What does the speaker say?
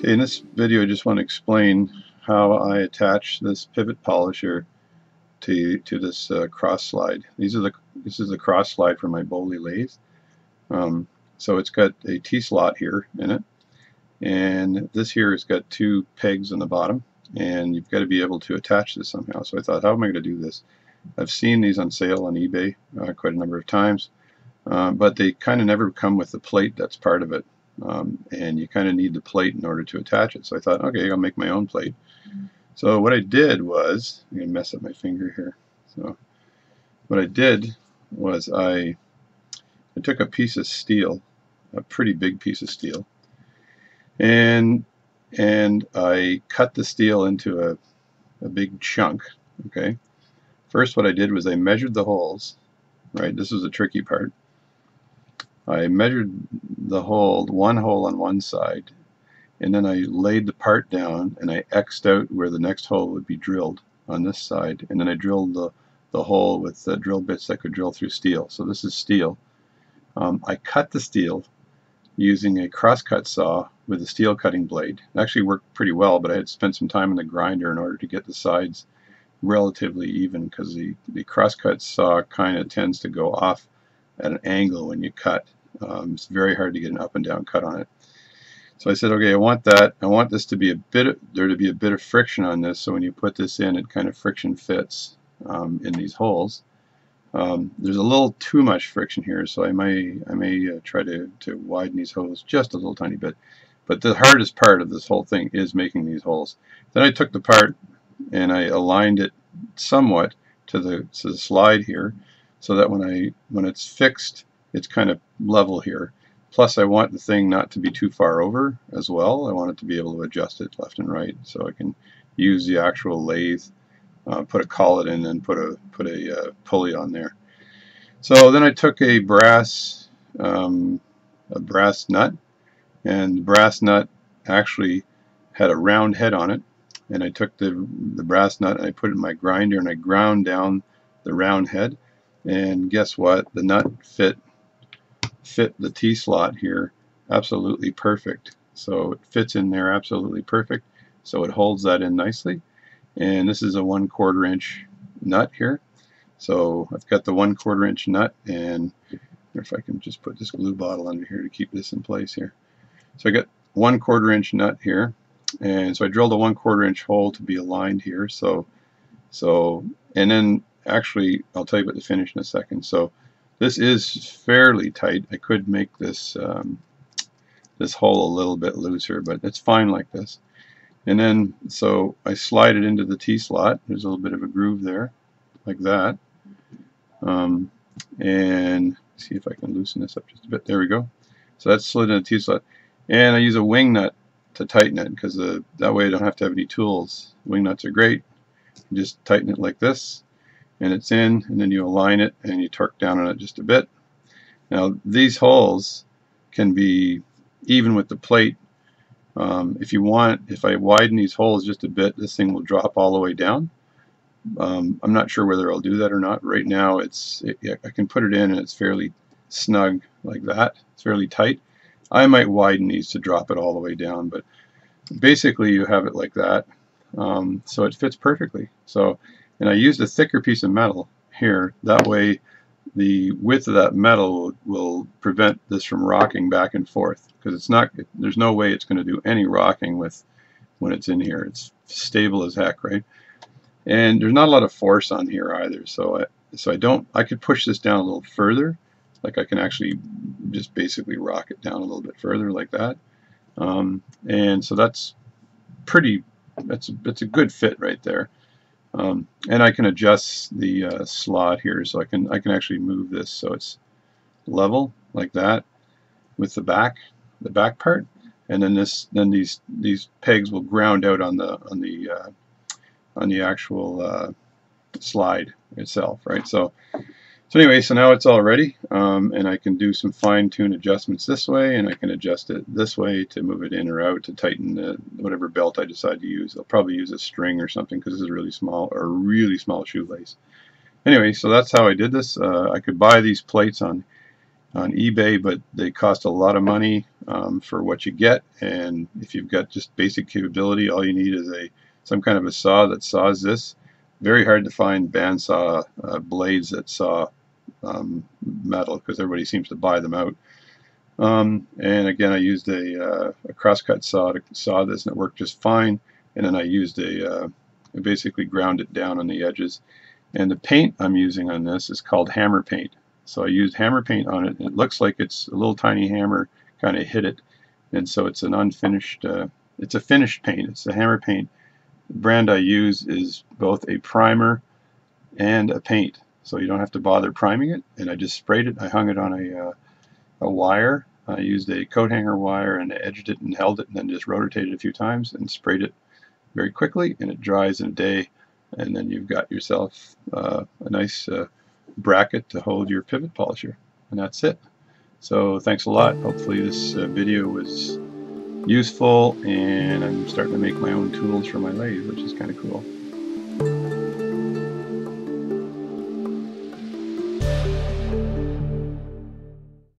Okay, in this video I just want to explain how I attach this pivot polisher to to this uh, cross slide. These are the this is the cross slide for my Boley lathe. Um, so it's got a T-slot here in it and this here has got two pegs on the bottom and you've got to be able to attach this somehow. So I thought how am I going to do this? I've seen these on sale on eBay uh, quite a number of times uh, but they kind of never come with the plate that's part of it um, and you kind of need the plate in order to attach it. So I thought, okay, I'll make my own plate. So what I did was, I'm going to mess up my finger here. So what I did was I, I took a piece of steel, a pretty big piece of steel, and and I cut the steel into a, a big chunk. Okay. First, what I did was I measured the holes. Right. This is the tricky part. I measured the hole, one hole on one side, and then I laid the part down and I X'd out where the next hole would be drilled on this side, and then I drilled the, the hole with the drill bits that could drill through steel. So this is steel. Um, I cut the steel using a crosscut saw with a steel cutting blade. It actually worked pretty well, but I had spent some time in the grinder in order to get the sides relatively even because the, the crosscut saw kind of tends to go off at an angle when you cut. Um, it's very hard to get an up and down cut on it. So I said, okay, I want that. I want this to be a bit, of, there to be a bit of friction on this. So when you put this in, it kind of friction fits um, in these holes. Um, there's a little too much friction here, so I may, I may uh, try to, to widen these holes just a little tiny bit. But the hardest part of this whole thing is making these holes. Then I took the part and I aligned it somewhat to the, to the slide here so that when I when it's fixed it's kind of level here. Plus I want the thing not to be too far over as well. I want it to be able to adjust it left and right so I can use the actual lathe, uh, put a collet in and put a, put a uh, pulley on there. So then I took a brass, um, a brass nut and the brass nut actually had a round head on it and I took the, the brass nut and I put it in my grinder and I ground down the round head and guess what the nut fit fit the T-slot here absolutely perfect. So it fits in there absolutely perfect. So it holds that in nicely. And this is a one quarter inch nut here. So I've got the one quarter inch nut and if I can just put this glue bottle under here to keep this in place here. So I got one quarter inch nut here and so I drilled a one quarter inch hole to be aligned here so so and then actually I'll tell you about the finish in a second so this is fairly tight. I could make this um, this hole a little bit looser, but it's fine like this. And then, so I slide it into the T-slot. There's a little bit of a groove there, like that. Um, and see if I can loosen this up just a bit. There we go. So that's slid in the T-slot. And I use a wing nut to tighten it because that way I don't have to have any tools. Wing nuts are great. Just tighten it like this and it's in and then you align it and you torque down on it just a bit. Now these holes can be even with the plate. Um, if you want, if I widen these holes just a bit, this thing will drop all the way down. Um, I'm not sure whether I'll do that or not. Right now it's it, I can put it in and it's fairly snug like that. It's fairly tight. I might widen these to drop it all the way down, but basically you have it like that. Um, so it fits perfectly. So and I used a thicker piece of metal here. That way the width of that metal will, prevent this from rocking back and forth because it's not there's no way it's going to do any rocking with when it's in here. It's stable as heck right? And there's not a lot of force on here either so I so I don't I could push this down a little further. Like I can actually just basically rock it down a little bit further like that. Um, and so that's pretty that's it's a good fit right there um, and I can adjust the uh, slot here so I can I can actually move this so it's level like that with the back the back part. And then this then these these pegs will ground out on the on the uh, on the actual uh, slide itself right? So so anyway, so now it's all ready, um, and I can do some fine-tune adjustments this way, and I can adjust it this way to move it in or out to tighten the, whatever belt I decide to use. I'll probably use a string or something because this is really small, or really small shoelace. Anyway, so that's how I did this. Uh, I could buy these plates on on eBay, but they cost a lot of money. um, for what you get and if you've got just basic capability all you need is a some kind of a saw that saws this very hard to find bandsaw uh, blades that saw um, metal because everybody seems to buy them out um, and again I used a, uh, a crosscut saw to saw this and it worked just fine and then I used a uh, I basically ground it down on the edges and the paint I'm using on this is called hammer paint so I used hammer paint on it. It looks like it's a little tiny hammer kind of hit it. And so it's an unfinished, uh, it's a finished paint. It's a hammer paint. The brand I use is both a primer and a paint. So you don't have to bother priming it. And I just sprayed it. I hung it on a, uh, a wire. I used a coat hanger wire and edged it and held it and then just rotated it a few times and sprayed it very quickly and it dries in a day and then you've got yourself uh, a nice uh, bracket to hold your pivot polisher and that's it so thanks a lot hopefully this uh, video was useful and I'm starting to make my own tools for my lathe which is kind of cool